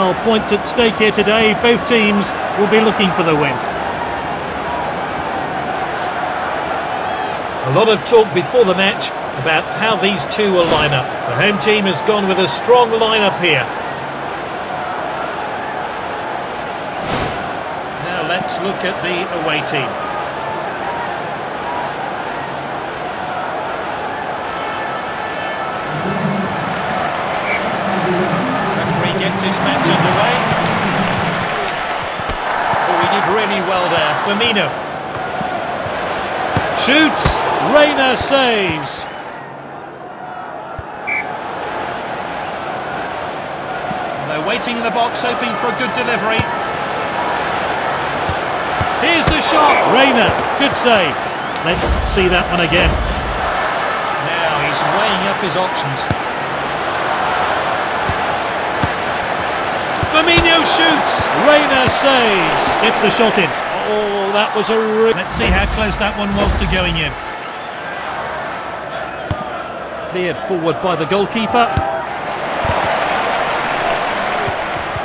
Well, points at stake here today. Both teams will be looking for the win. A lot of talk before the match about how these two will line up. The home team has gone with a strong lineup here. Now let's look at the away team. Really well there. Firmino. Shoots. Reina saves. They're waiting in the box, hoping for a good delivery. Here's the shot. Reina, good save. Let's see that one again. Now he's weighing up his options. Firmino shoots. Saves. Gets the shot in. Oh, that was a. Let's see how close that one was to going in. Cleared forward by the goalkeeper.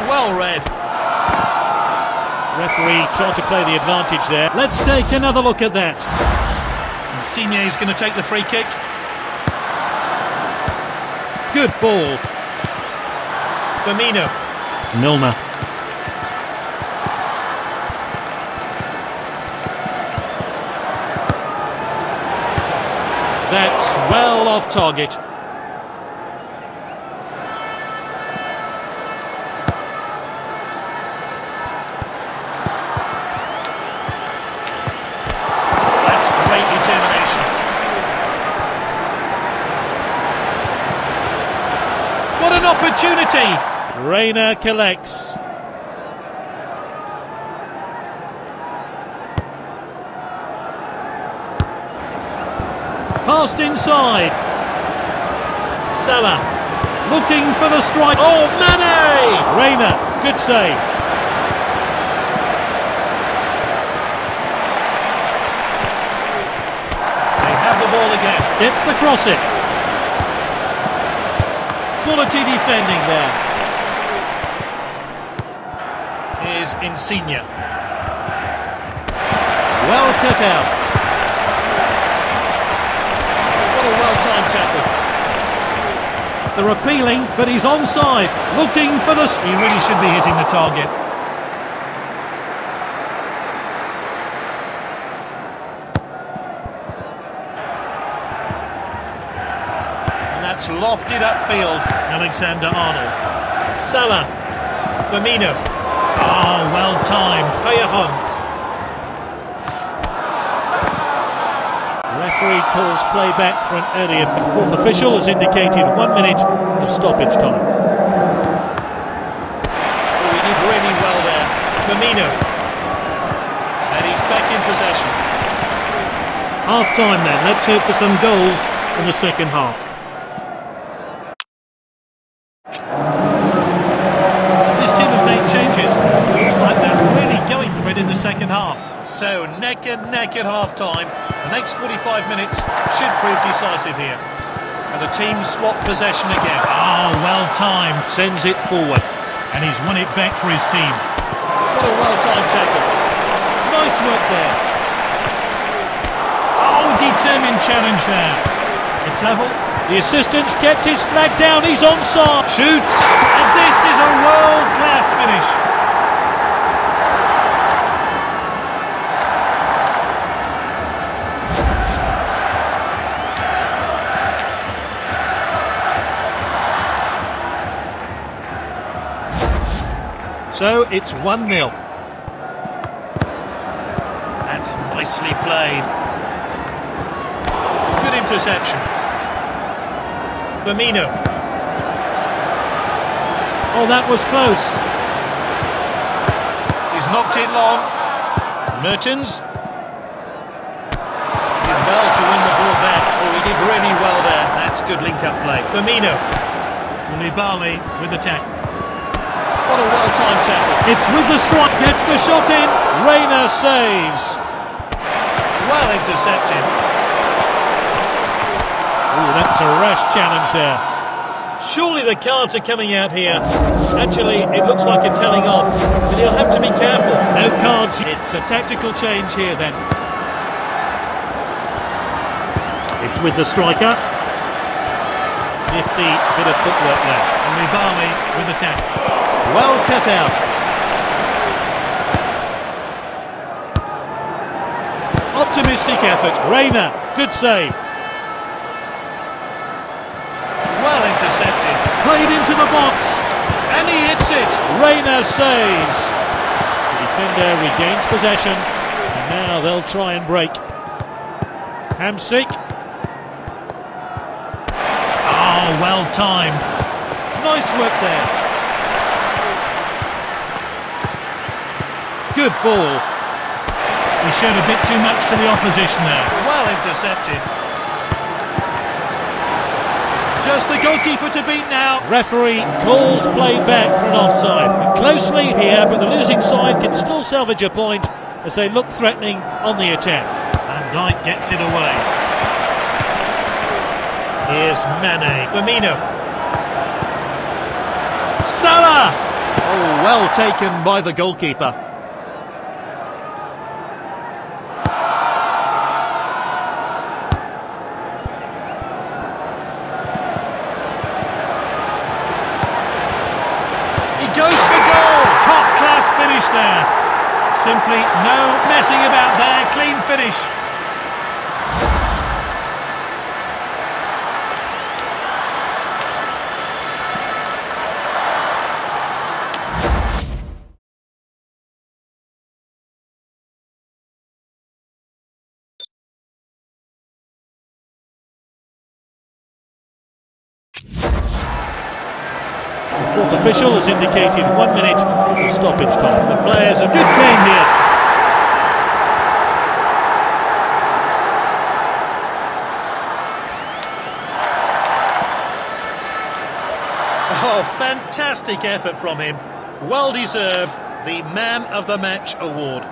Well read. Referee trying to play the advantage there. Let's take another look at that. Insigne is going to take the free kick. Good ball. Firmino. Milner. That's well off target. That's great determination. What an opportunity! Reina collects. Passed inside. Salah. Looking for the strike. Oh, Mane! Reina, good save. They have the ball again. Gets the cross in. Quality defending there. Here's Insigne. Well cut out. What tackle. They're appealing, but he's onside. Looking for the. He really should be hitting the target. And that's lofted upfield. Alexander Arnold. Salah. Firmino. Oh, well timed. Callejon. Referee calls play back for an earlier. Fourth official has indicated one minute of stoppage time. Oh, he did really well there. Firmino. And he's back in possession. Half time then. Let's hope for some goals in the second half. This team have made changes. Looks like they're really going for it in the second half. So, neck and neck at half time. The next 45 minutes should prove decisive here. And the team swap possession again. Oh, well timed. Sends it forward. And he's won it back for his team. What a well timed tackle. Nice work there. Oh, determined challenge there. It's level. The assistant's kept his flag down. He's onside. Shoots. And this is a world class finish. So it's 1 0. That's nicely played. Good interception. Firmino. Oh, that was close. He's knocked it long. Mertens. Did well to win the ball back. Oh, he did really well there. That's good link-up play. Firmino. Koulibaly with the tackle. What a well-timed tackle. It's with the strike. Gets the shot in. Reina saves. Well intercepted. Oh, that's a rash challenge there. Surely the cards are coming out here. Actually, it looks like a telling off, but he'll have to be careful. No cards. It's a tactical change here then. It's with the striker. Nifty bit of footwork there. And Ribami with the tackle. Well cut out. Optimistic effort. Reina, good save. Well intercepted. Played into the box. And he hits it. Reina saves. The defender regains possession. And now they'll try and break. Hamsik. Oh, well timed. Nice work there. Good ball. He showed a bit too much to the opposition there. Well intercepted. Just the goalkeeper to beat now. Referee calls play back for an offside. Close lead here, but the losing side can still salvage a point as they look threatening on the attack. Van Dijk gets it away. Here's Mane. Firmino. Salah! Oh, well taken by the goalkeeper. Finish there. Simply no messing about there. Clean finish. Fourth official has indicated one minute of stoppage time. The players have Good game here. Oh, fantastic effort from him. Well deserved the Man of the Match award.